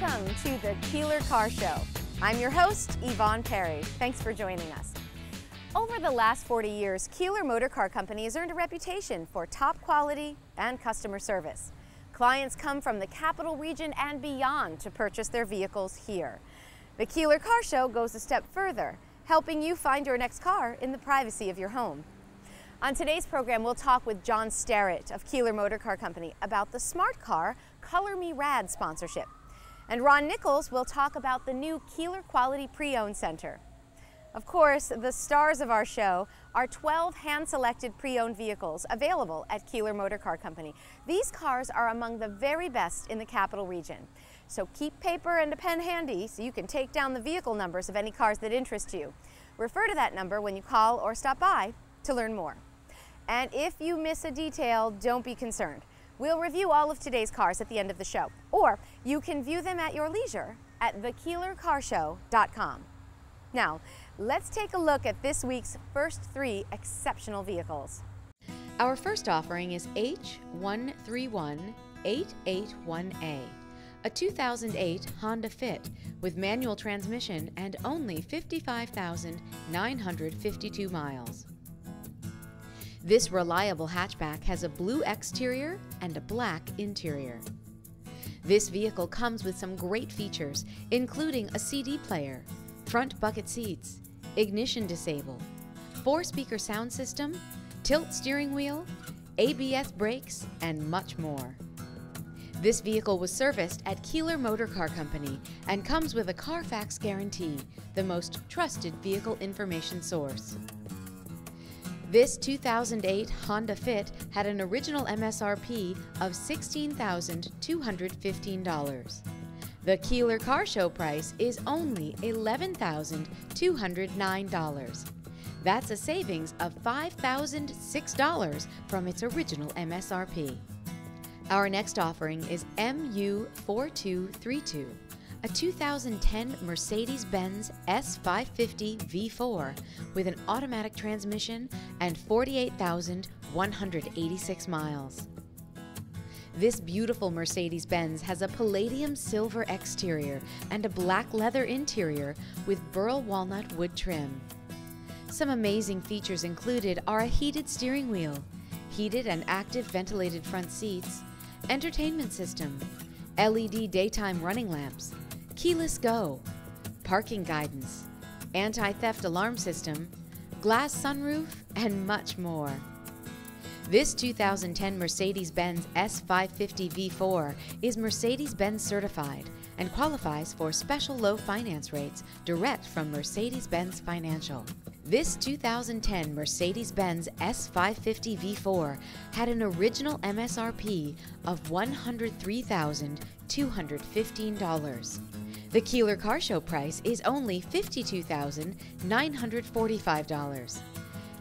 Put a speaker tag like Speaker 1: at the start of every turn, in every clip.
Speaker 1: Welcome to the Keeler Car Show. I'm your host, Yvonne Perry. Thanks for joining us. Over the last 40 years, Keeler Motor Car Company has earned a reputation for top quality and customer service. Clients come from the capital region and beyond to purchase their vehicles here. The Keeler Car Show goes a step further, helping you find your next car in the privacy of your home. On today's program, we'll talk with John Starrett of Keeler Motor Car Company about the Smart Car Color Me Rad sponsorship. And Ron Nichols will talk about the new Keeler Quality Pre-Owned Center. Of course, the stars of our show are 12 hand-selected pre-owned vehicles available at Keeler Motor Car Company. These cars are among the very best in the capital region. So keep paper and a pen handy so you can take down the vehicle numbers of any cars that interest you. Refer to that number when you call or stop by to learn more. And if you miss a detail, don't be concerned. We'll review all of today's cars at the end of the show, or you can view them at your leisure at thekeelercarshow.com. Now, let's take a look at this week's first three exceptional vehicles.
Speaker 2: Our first offering is H131881A, a 2008 Honda Fit with manual transmission and only 55,952 miles. This reliable hatchback has a blue exterior and a black interior. This vehicle comes with some great features, including a CD player, front bucket seats, ignition disable, four-speaker sound system, tilt steering wheel, ABS brakes, and much more. This vehicle was serviced at Keeler Motor Car Company and comes with a Carfax guarantee, the most trusted vehicle information source. This 2008 Honda Fit had an original MSRP of $16,215. The Keeler Car Show price is only $11,209. That's a savings of $5,006 from its original MSRP. Our next offering is MU4232 a 2010 Mercedes-Benz S550 V4 with an automatic transmission and 48,186 miles. This beautiful Mercedes-Benz has a palladium silver exterior and a black leather interior with burl walnut wood trim. Some amazing features included are a heated steering wheel, heated and active ventilated front seats, entertainment system, LED daytime running lamps, keyless go, parking guidance, anti-theft alarm system, glass sunroof, and much more. This 2010 Mercedes-Benz S550 V4 is Mercedes-Benz certified and qualifies for special low finance rates direct from Mercedes-Benz Financial. This 2010 Mercedes-Benz S550 V4 had an original MSRP of $103,215. The Keeler Car Show price is only $52,945.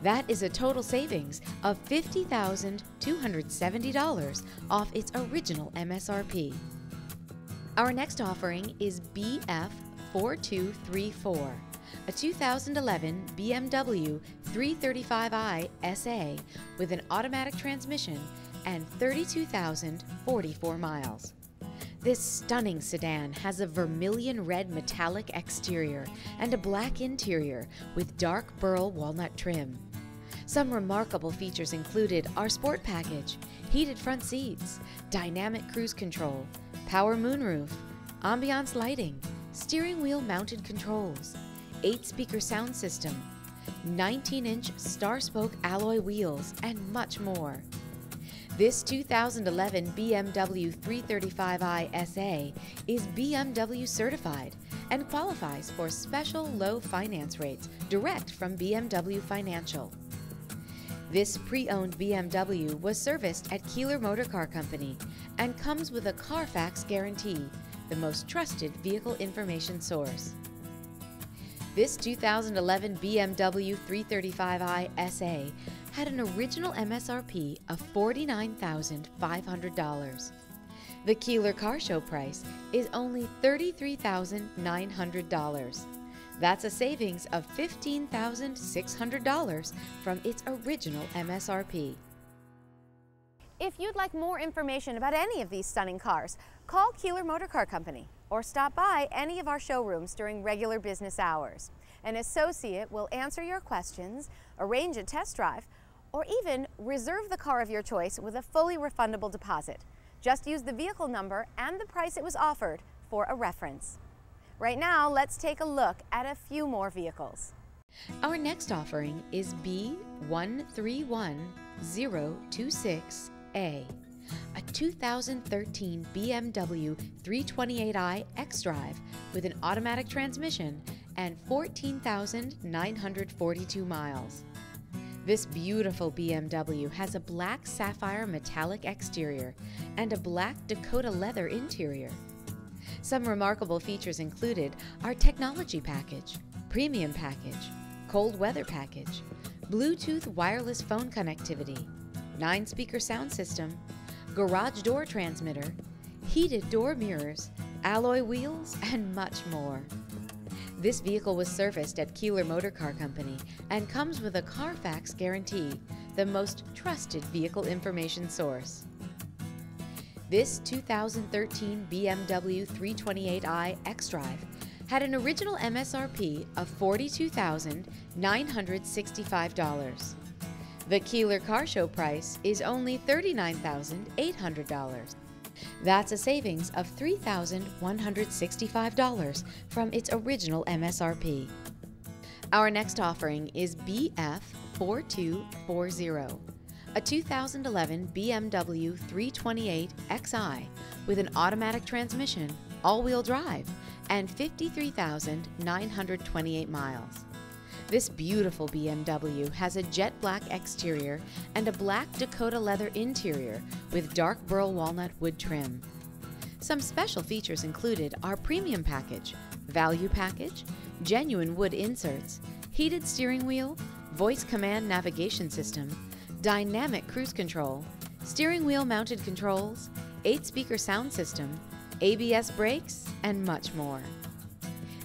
Speaker 2: That is a total savings of $50,270 off its original MSRP. Our next offering is BF4234, a 2011 BMW 335i SA with an automatic transmission and 32,044 miles. This stunning sedan has a vermilion red metallic exterior and a black interior with dark burl walnut trim. Some remarkable features included our sport package, heated front seats, dynamic cruise control, power moonroof, ambiance lighting, steering wheel mounted controls, 8-speaker sound system, 19-inch star-spoke alloy wheels, and much more. This 2011 BMW 335i SA is BMW certified and qualifies for special low finance rates direct from BMW Financial. This pre-owned BMW was serviced at Keeler Motor Car Company and comes with a Carfax guarantee, the most trusted vehicle information source. This 2011 BMW 335i SA had an original MSRP of $49,500. The Keeler Car Show price is only $33,900. That's a savings of $15,600 from its original MSRP.
Speaker 1: If you'd like more information about any of these stunning cars, call Keeler Motor Car Company or stop by any of our showrooms during regular business hours. An associate will answer your questions, arrange a test drive, or even reserve the car of your choice with a fully refundable deposit. Just use the vehicle number and the price it was offered for a reference. Right now, let's take a look at a few more vehicles.
Speaker 2: Our next offering is B131026A, a 2013 BMW 328i xDrive with an automatic transmission and 14,942 miles. This beautiful BMW has a black sapphire metallic exterior and a black Dakota leather interior. Some remarkable features included are technology package, premium package, cold weather package, Bluetooth wireless phone connectivity, 9 speaker sound system, garage door transmitter, heated door mirrors, alloy wheels, and much more. This vehicle was serviced at Keeler Motor Car Company and comes with a Carfax guarantee, the most trusted vehicle information source. This 2013 BMW 328i xDrive had an original MSRP of $42,965. The Keeler Car Show price is only $39,800. That's a savings of $3,165 from its original MSRP. Our next offering is BF4240, a 2011 BMW 328 Xi with an automatic transmission, all-wheel drive, and 53,928 miles. This beautiful BMW has a jet black exterior and a black Dakota leather interior with dark burl walnut wood trim. Some special features included are premium package, value package, genuine wood inserts, heated steering wheel, voice command navigation system, dynamic cruise control, steering wheel mounted controls, 8 speaker sound system, ABS brakes, and much more.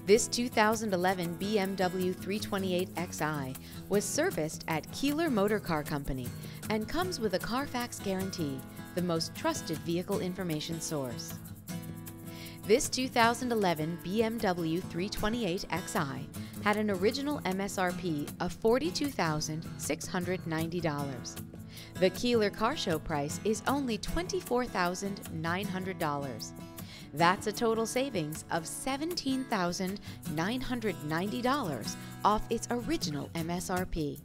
Speaker 2: This 2011 BMW 328xi was serviced at Keeler Motor Car Company and comes with a Carfax guarantee, the most trusted vehicle information source. This 2011 BMW 328xi had an original MSRP of $42,690. The Keeler Car Show price is only $24,900. That's a total savings of $17,990 off its original MSRP.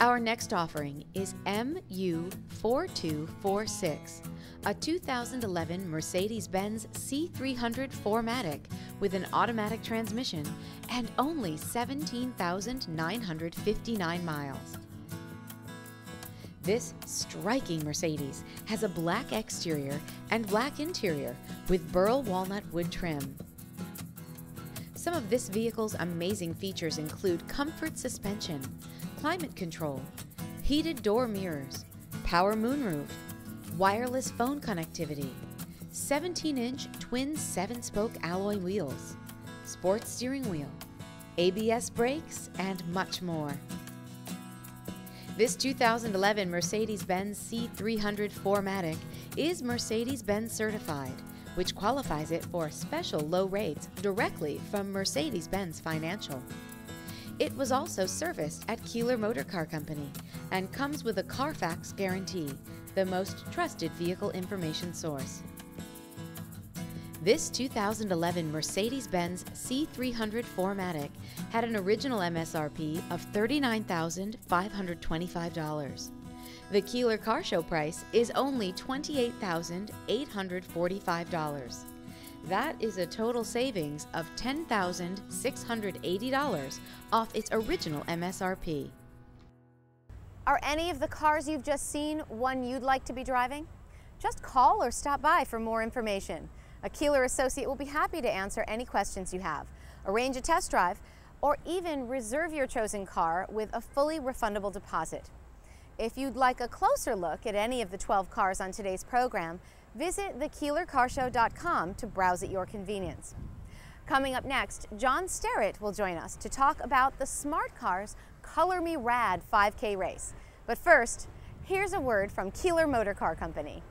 Speaker 2: Our next offering is MU4246, a 2011 Mercedes-Benz C300 4MATIC with an automatic transmission and only 17,959 miles. This striking Mercedes has a black exterior and black interior with burl walnut wood trim. Some of this vehicle's amazing features include comfort suspension, climate control, heated door mirrors, power moonroof, wireless phone connectivity, 17-inch twin 7-spoke alloy wheels, sports steering wheel, ABS brakes, and much more. This 2011 Mercedes-Benz C300 4MATIC is Mercedes-Benz certified, which qualifies it for special low rates directly from Mercedes-Benz Financial. It was also serviced at Keeler Motor Car Company and comes with a Carfax guarantee, the most trusted vehicle information source. This 2011 Mercedes-Benz C300 4MATIC had an original MSRP of $39,525. The Keeler Car Show price is only $28,845. That is a total savings of $10,680 off its original MSRP.
Speaker 1: Are any of the cars you've just seen one you'd like to be driving? Just call or stop by for more information. A Keeler associate will be happy to answer any questions you have, arrange a test drive, or even reserve your chosen car with a fully refundable deposit. If you'd like a closer look at any of the 12 cars on today's program, visit thekeelercarshow.com to browse at your convenience. Coming up next, John Sterrett will join us to talk about the Smart Cars Color Me Rad 5K race. But first, here's a word from Keeler Motor Car Company.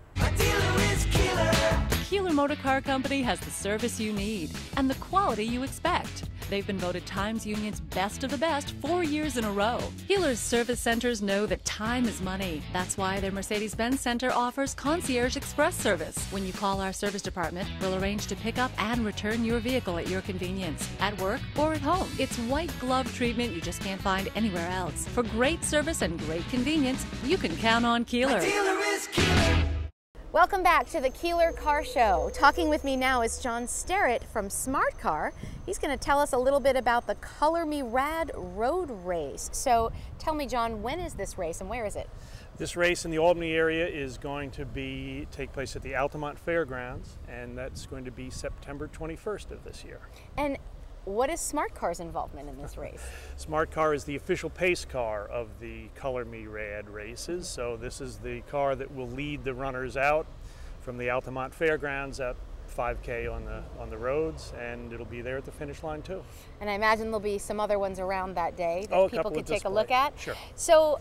Speaker 3: Keeler Motor Car Company has the service you need and the quality you expect. They've been voted Times Union's best of the best four years in a row. Keeler's service centers know that time is money. That's why their Mercedes Benz Center offers concierge express service. When you call our service department, we'll arrange to pick up and return your vehicle at your convenience, at work or at home. It's white glove treatment you just can't find anywhere else. For great service and great convenience, you can count on Keeler.
Speaker 1: Welcome back to the Keeler Car Show. Talking with me now is John Sterrett from Smart Car. He's going to tell us a little bit about the Color Me Rad Road Race. So tell me, John, when is this race and where is it?
Speaker 4: This race in the Albany area is going to be take place at the Altamont Fairgrounds, and that's going to be September 21st of this year.
Speaker 1: And what is Smart Car's involvement in this race?
Speaker 4: Smart Car is the official pace car of the Color Me Rad races. So this is the car that will lead the runners out from the Altamont Fairgrounds at 5K on the on the roads, and it'll be there at the finish line too.
Speaker 1: And I imagine there'll be some other ones around that day that
Speaker 4: Oh,
Speaker 1: people
Speaker 4: of
Speaker 1: take a look at.
Speaker 4: Sure.
Speaker 1: So,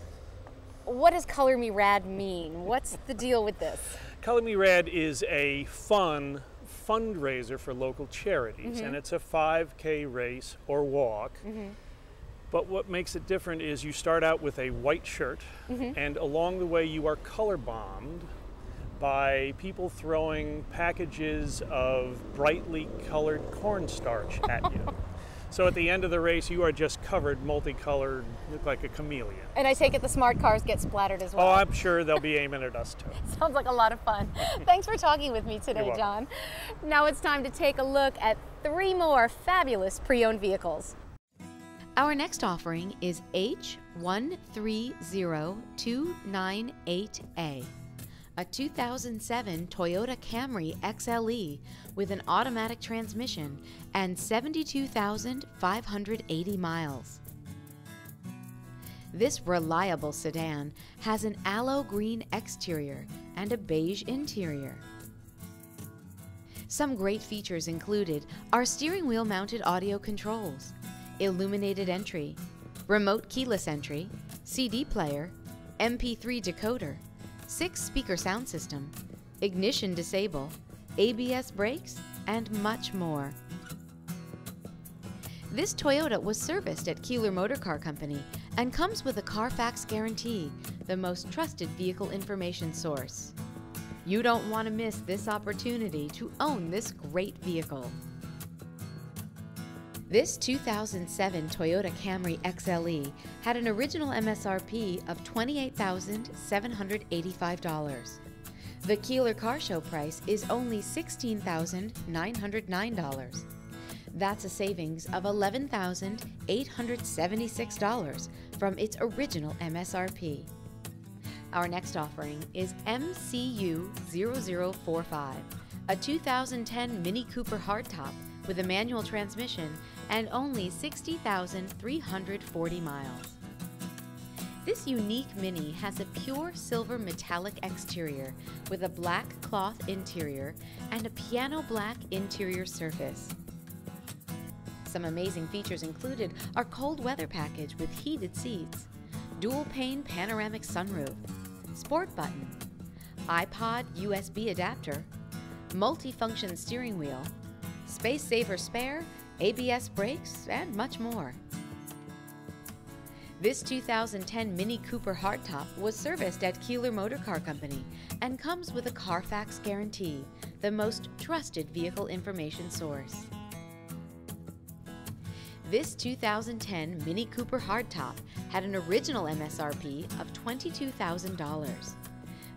Speaker 1: what does Color Me Rad mean? What's the deal with this?
Speaker 4: Color Me Rad is a fun fundraiser for local charities, and mm-hmm. it's a 5K race or walk. Mm-hmm. But what makes it different is you start out with a white shirt, mm-hmm. and along the way you are color bombed by people throwing packages of brightly colored cornstarch at you. So at the end of the race, you are just covered, multicolored, look like a chameleon.
Speaker 1: And I take it the Smart Cars get splattered as well.
Speaker 4: Oh, I'm sure they'll be aiming at us too.
Speaker 1: Sounds like a lot of fun. Thanks for talking with me today, John. Now it's time to take a look at three more fabulous pre-owned vehicles.
Speaker 2: Our next offering is H130298A, a 2007 Toyota Camry XLE with an automatic transmission and 72,580 miles. This reliable sedan has an aloe green exterior and a beige interior. Some great features included are steering wheel mounted audio controls, illuminated entry, remote keyless entry, CD player, MP3 decoder, six speaker sound system, ignition disable, ABS brakes, and much more. This Toyota was serviced at Keeler Motor Car Company and comes with a Carfax guarantee, the most trusted vehicle information source. You don't want to miss this opportunity to own this great vehicle. This 2007 Toyota Camry XLE had an original MSRP of $28,785. The Keeler Car Show price is only $16,909. That's a savings of $11,876 from its original MSRP. Our next offering is MCU 0045, a 2010 Mini Cooper hardtop with a manual transmission and only 60,340 miles. This unique Mini has a pure silver metallic exterior with a black cloth interior and a piano black interior surface. Some amazing features included are cold weather package with heated seats, dual pane panoramic sunroof, sport button, iPod USB adapter, multifunction steering wheel, space saver spare, ABS brakes, and much more. This 2010 Mini Cooper hardtop was serviced at Keeler Motor Car Company and comes with a Carfax guarantee, the most trusted vehicle information source. This 2010 Mini Cooper hardtop had an original MSRP of $22,000.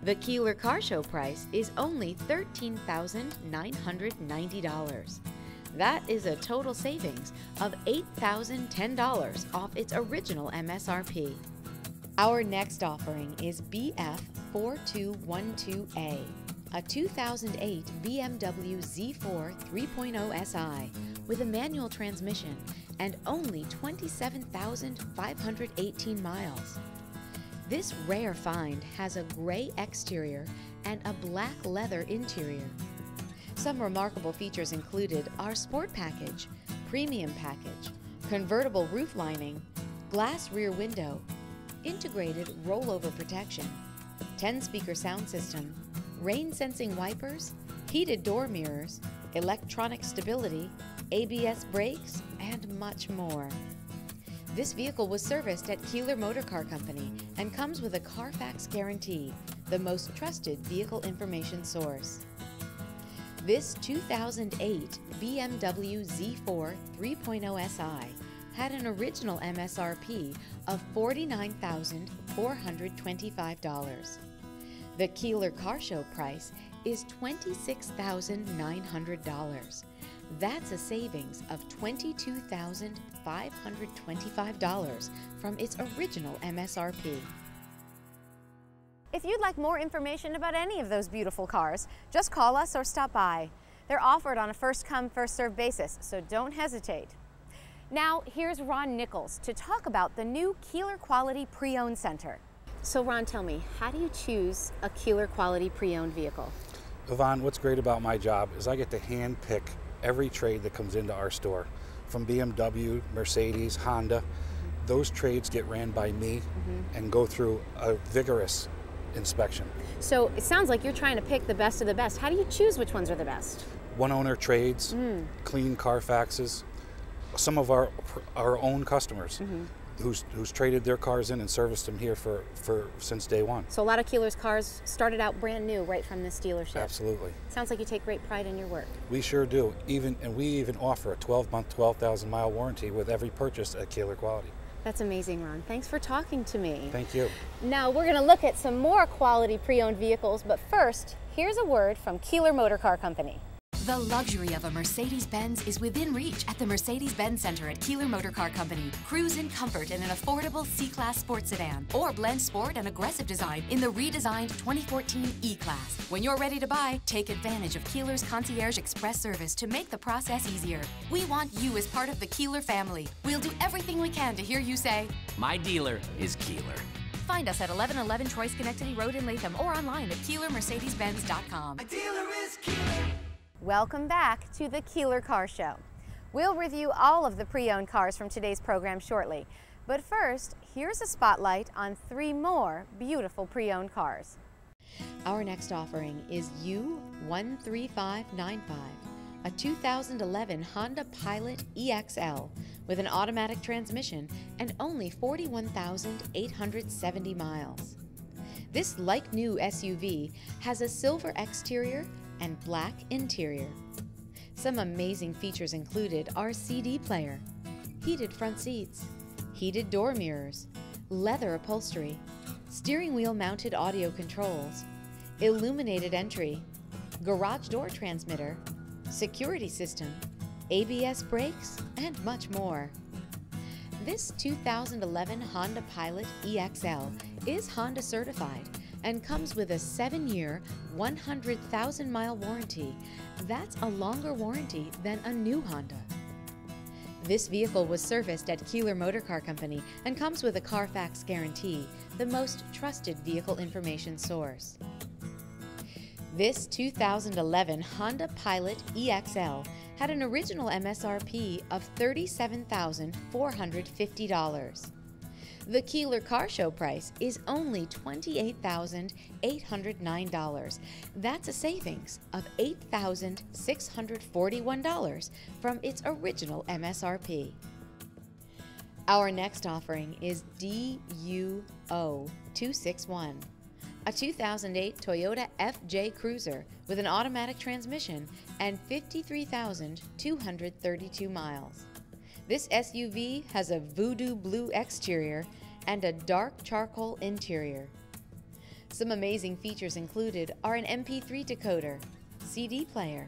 Speaker 2: The Keeler Car Show price is only $13,990. That is a total savings of $8,010 off its original MSRP. Our next offering is BF4212A, a 2008 BMW Z4 3.0 SI with a manual transmission and only 27,518 miles. This rare find has a gray exterior and a black leather interior. Some remarkable features included our Sport Package, Premium Package, convertible roof lining, glass rear window, integrated rollover protection, 10 speaker sound system, rain sensing wipers, heated door mirrors, electronic stability, ABS brakes, and much more. This vehicle was serviced at Keeler Motor Car Company and comes with a Carfax guarantee, the most trusted vehicle information source. This 2008 BMW Z4 3.0 SI had an original MSRP of $49,425. The Keeler Car Show price is $26,900. That's a savings of $22,525 from its original MSRP.
Speaker 1: If you'd like more information about any of those beautiful cars, just call us or stop by. They're offered on a first come, first served basis, so don't hesitate. Now, here's Ron Nichols to talk about the new Keeler Quality Pre Owned Center. So, Ron, tell me, how do you choose a Keeler Quality Pre Owned vehicle?
Speaker 5: Yvonne, what's great about my job is I get to hand pick every trade that comes into our store from BMW, Mercedes, Honda. Those trades get ran by me mm-hmm. and go through a vigorous inspection.
Speaker 1: So it sounds like you're trying to pick the best of the best. How do you choose which ones are the best?
Speaker 5: One owner trades, mm. clean Carfaxes, some of our our own customers. Mm-hmm who's who's traded their cars in and serviced them here for, for since day one.
Speaker 1: So a lot of Keeler's cars started out brand new right from this dealership.
Speaker 5: Absolutely.
Speaker 1: Sounds like you take great pride in your work.
Speaker 5: We sure do. Even and we even offer a 12 month, 12,000 mile warranty with every purchase at Keeler Quality.
Speaker 1: That's amazing, Ron. Thanks for talking to me.
Speaker 5: Thank you.
Speaker 1: Now we're going to look at some more quality pre-owned vehicles, but first, here's a word from Keeler Motor Car Company.
Speaker 6: The luxury of a Mercedes Benz is within reach at the Mercedes Benz Center at Keeler Motor Car Company. Cruise in comfort in an affordable C Class sports sedan or blend sport and aggressive design in the redesigned 2014 E Class. When you're ready to buy, take advantage of Keeler's Concierge Express service to make the process easier. We want you as part of the Keeler family. We'll do everything we can to hear you say,
Speaker 7: My dealer is Keeler.
Speaker 6: Find us at 1111 Troy Schenectady Road in Latham or online at KeelerMercedesBenz.com.
Speaker 1: My dealer is Keeler. Welcome back to the Keeler Car Show. We'll review all of the pre-owned cars from today's program shortly. But first, here's a spotlight on three more beautiful pre-owned cars.
Speaker 2: Our next offering is U13595, a 2011 Honda Pilot EXL with an automatic transmission and only 41,870 miles. This like new SUV has a silver exterior and black interior. Some amazing features included are CD player, heated front seats, heated door mirrors, leather upholstery, steering wheel mounted audio controls, illuminated entry, garage door transmitter, security system, ABS brakes, and much more. This 2011 Honda Pilot EXL is Honda certified and comes with a 7-year, 100,000-mile warranty. That's a longer warranty than a new Honda. This vehicle was serviced at Keeler Motor Car Company and comes with a Carfax guarantee, the most trusted vehicle information source. This 2011 Honda Pilot EXL had an original MSRP of $37,450. The Keeler Car Show price is only $28,809. That's a savings of $8,641 from its original MSRP. Our next offering is DUO261, a 2008 Toyota FJ Cruiser with an automatic transmission and 53,232 miles. This SUV has a voodoo blue exterior and a dark charcoal interior. Some amazing features included are an MP3 decoder, CD player,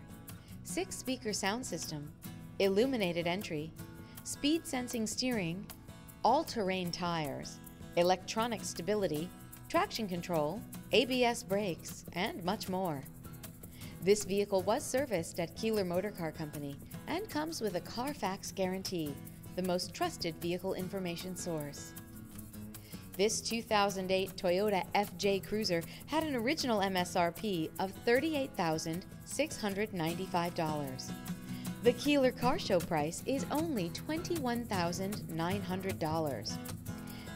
Speaker 2: six speaker sound system, illuminated entry, speed sensing steering, all terrain tires, electronic stability, traction control, ABS brakes, and much more. This vehicle was serviced at Keeler Motor Car Company and comes with a Carfax guarantee, the most trusted vehicle information source. This 2008 Toyota FJ Cruiser had an original MSRP of $38,695. The Keeler Car Show price is only $21,900.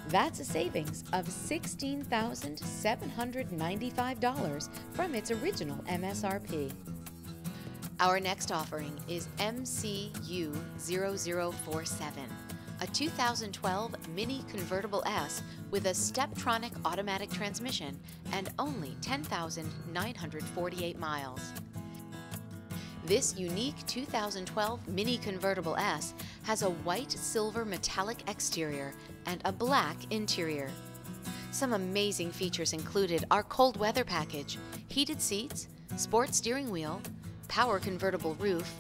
Speaker 2: That's a savings of $16,795 from its original MSRP. Our next offering is MCU0047, a 2012 Mini Convertible S with a Steptronic automatic transmission and only 10,948 miles. This unique 2012 Mini Convertible S has a white silver metallic exterior and a black interior. Some amazing features included our cold weather package, heated seats, sport steering wheel, power convertible roof,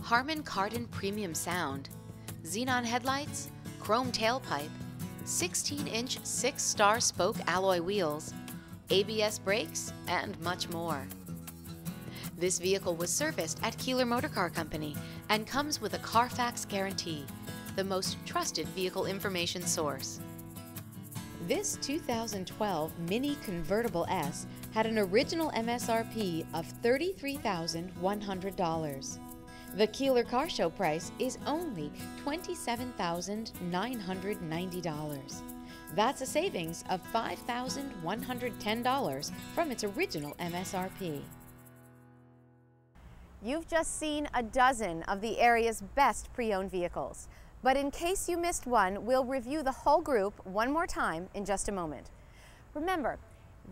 Speaker 2: Harman Kardon premium sound, xenon headlights, chrome tailpipe, 16-inch 6-star spoke alloy wheels, ABS brakes, and much more. This vehicle was serviced at Keeler Motor Car Company and comes with a Carfax guarantee, the most trusted vehicle information source. This 2012 Mini Convertible S had an original MSRP of $33,100. The Keeler Car Show price is only $27,990. That's a savings of $5,110 from its original MSRP.
Speaker 1: You've just seen a dozen of the area's best pre-owned vehicles. But in case you missed one, we'll review the whole group one more time in just a moment. Remember,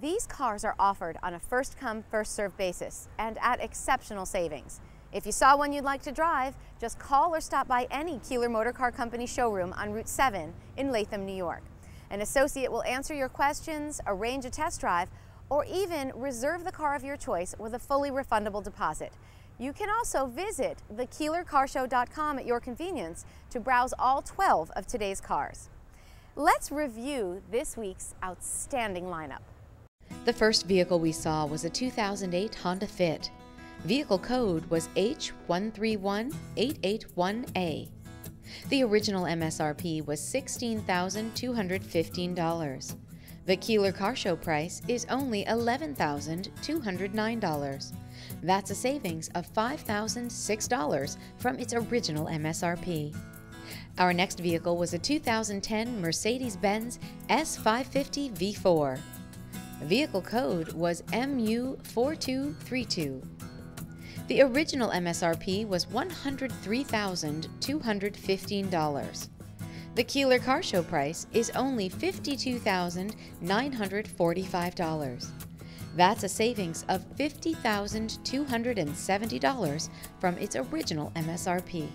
Speaker 1: these cars are offered on a first come, first served basis and at exceptional savings. If you saw one you'd like to drive, just call or stop by any Keeler Motor Car Company showroom on Route 7 in Latham, New York. An associate will answer your questions, arrange a test drive, or even reserve the car of your choice with a fully refundable deposit. You can also visit thekeelercarshow.com at your convenience to browse all 12 of today's cars. Let's review this week's outstanding lineup.
Speaker 2: The first vehicle we saw was a 2008 Honda Fit. Vehicle code was H131881A. The original MSRP was $16,215. The Keeler Car Show price is only $11,209. That's a savings of $5,006 from its original MSRP. Our next vehicle was a 2010 Mercedes-Benz S550 V4. Vehicle code was MU4232. The original MSRP was $103,215. The Keeler Car Show price is only $52,945. That's a savings of $50,270 from its original MSRP.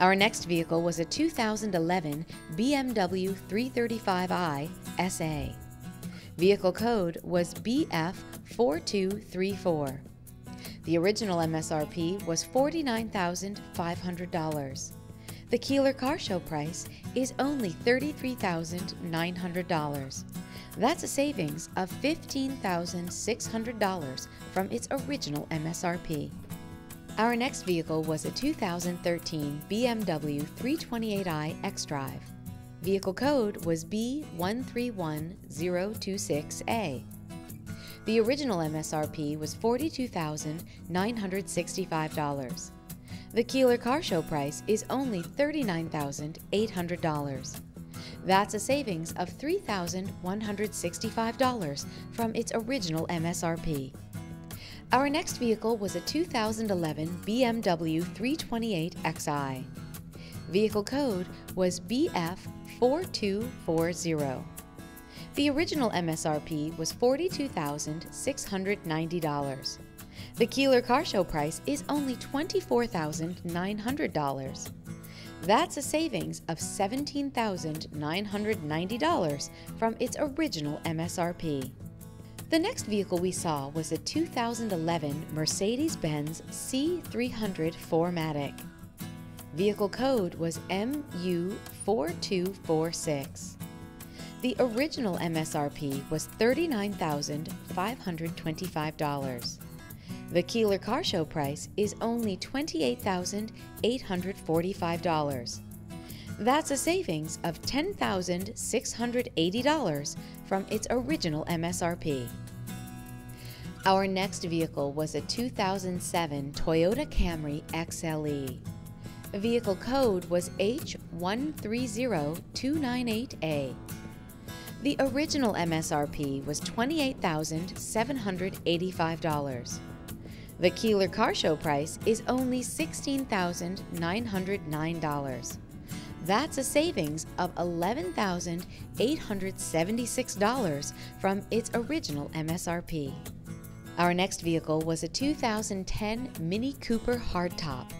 Speaker 2: Our next vehicle was a 2011 BMW 335i SA. Vehicle code was BF4234. The original MSRP was $49,500. The Keeler Car Show price is only $33,900. That's a savings of $15,600 from its original MSRP. Our next vehicle was a 2013 BMW 328i xDrive. Vehicle code was B131026A. The original MSRP was $42,965. The Keeler Car Show price is only $39,800. That's a savings of $3,165 from its original MSRP. Our next vehicle was a 2011 BMW 328xi. Vehicle code was BF4240. The original MSRP was $42,690. The Keeler Car Show price is only $24,900. That's a savings of $17,990 from its original MSRP. The next vehicle we saw was a 2011 Mercedes-Benz C300 4MATIC. Vehicle code was MU4246. The original MSRP was $39,525. The Keeler Car Show price is only $28,845. That's a savings of $10,680 from its original MSRP. Our next vehicle was a 2007 Toyota Camry XLE. Vehicle code was H130298A. The original MSRP was $28,785. The Keeler Car Show price is only $16,909. That's a savings of $11,876 from its original MSRP. Our next vehicle was a 2010 Mini Cooper Hardtop.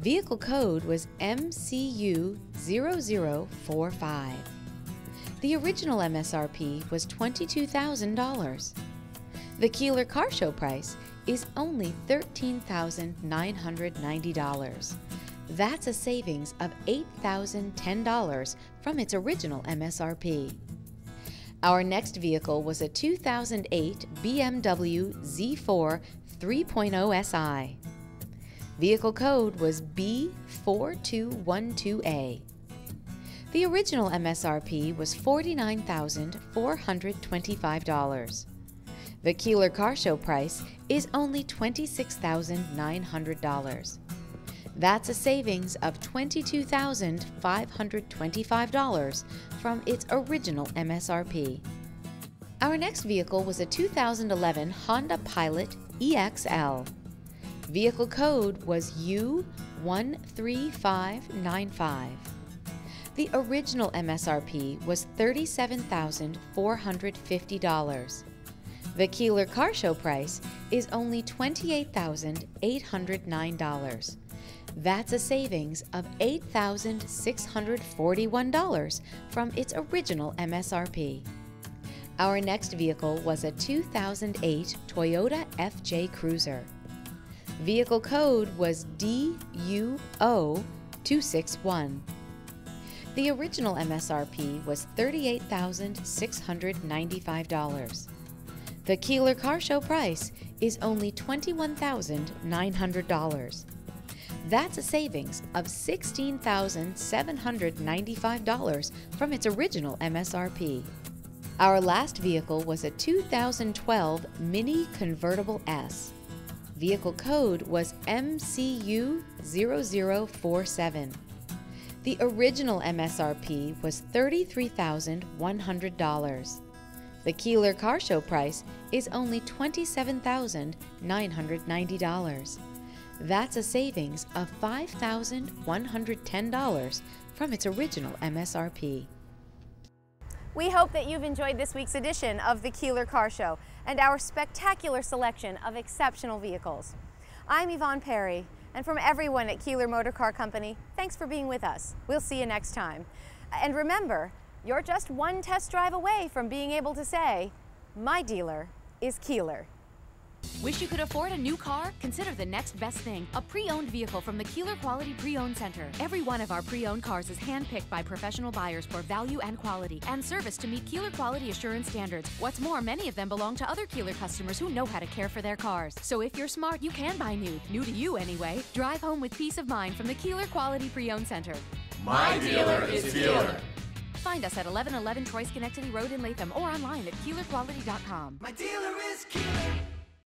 Speaker 2: Vehicle code was MCU0045. The original MSRP was $22,000. The Keeler Car Show price is only $13,990. That's a savings of $8,010 from its original MSRP. Our next vehicle was a 2008 BMW Z4 3.0 SI. Vehicle code was B4212A. The original MSRP was $49,425. The Keeler Car Show price is only $26,900. That's a savings of $22,525 from its original MSRP. Our next vehicle was a 2011 Honda Pilot EXL. Vehicle code was U13595. The original MSRP was $37,450. The Keeler Car Show price is only $28,809. That's a savings of $8,641 from its original MSRP. Our next vehicle was a 2008 Toyota FJ Cruiser. Vehicle code was DUO261. The original MSRP was $38,695. The Keeler Car Show price is only $21,900. That's a savings of $16,795 from its original MSRP. Our last vehicle was a 2012 Mini Convertible S. Vehicle code was MCU0047. The original MSRP was $33,100. The Keeler Car Show price is only $27,990. That's a savings of $5,110 from its original MSRP.
Speaker 1: We hope that you've enjoyed this week's edition of the Keeler Car Show and our spectacular selection of exceptional vehicles. I'm Yvonne Perry, and from everyone at Keeler Motor Car Company, thanks for being with us. We'll see you next time. And remember, you're just one test drive away from being able to say, my dealer is Keeler.
Speaker 6: Wish you could afford a new car? Consider the next best thing a pre owned vehicle from the Keeler Quality Pre Owned Center. Every one of our pre owned cars is handpicked by professional buyers for value and quality and service to meet Keeler Quality Assurance standards. What's more, many of them belong to other Keeler customers who know how to care for their cars. So if you're smart, you can buy new. New to you, anyway. Drive home with peace of mind from the Keeler Quality Pre Owned Center.
Speaker 7: My dealer is Keeler.
Speaker 6: Find us at 1111 Troy Schenectady Road in Latham or online at KeelerQuality.com.
Speaker 7: My dealer is Keeler.